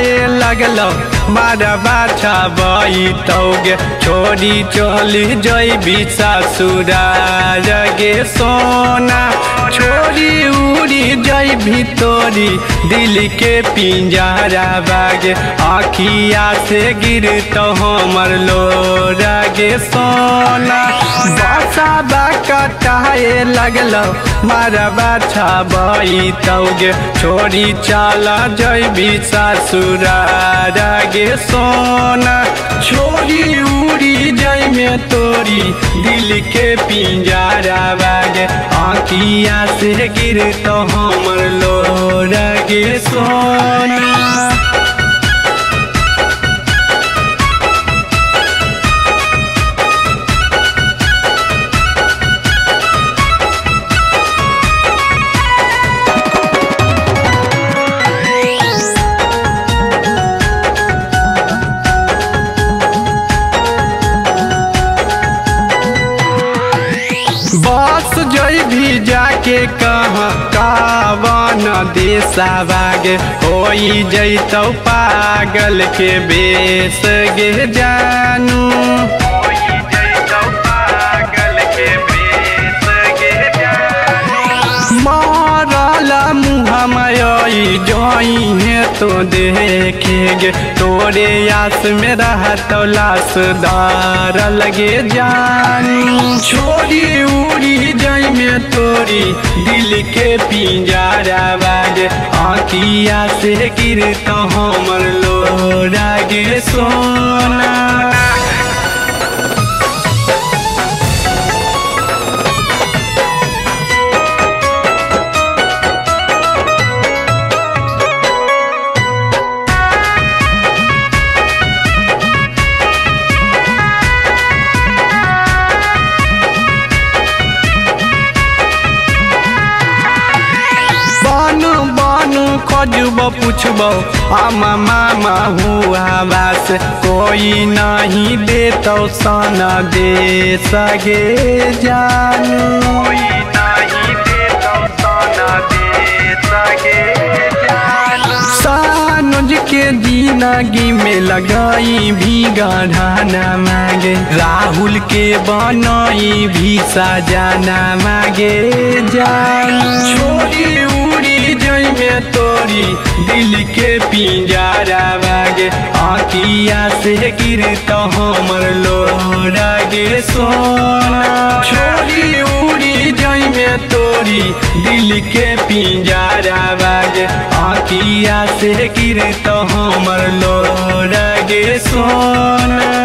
कटाए लगल। मारा बाछा बैतौगे छोड़ी चली जैबी ससुरार गे सोना। छोड़ी उड़ी जैबी तोरी दिल के पिंजरा बागे। आखिया से गिर तो हमर लोरा गे सोना। कटाए लगल, मारा बाछा बैतौगे छोड़ी चला जैबी ससुरार गे सोना। छोड़ी उड़ी जय में तोरी, दिल के पिंजरा बागे। आँखिया से गिर तो हमर गे सोना। बस जई भी जाके कहाँ? कावन देशा बागे होई पागल के बेस गे जानू। तो देखेगे, तोरे आस में रहतो लाश दार लगे जानी। छोड़ी उड़ी जाय में तोरी, दिल के पिंजारा बाज। आँखिया से गिर तो हमर लोरा गे सोना। खोजब पूछब आमा मामा हुआ बास कोई नहीं देतो सना दे सगे जानू। कोई नहीं देतो सना दे सगे सानुज के ज़िंदगी में लगाई भी गढ़ाना मांगे राहुल के बनाई भी सजाना मांगे जान। छोड़ी उड़ी दिल के पिंजरा बागे आँखिया से गिर तो हमर लोरा गे सोना। छोड़ी उड़ी जई में तोरी, दिल के पिंजरा बागे आँखिया से गिर तो हमर लोरा गे सोना।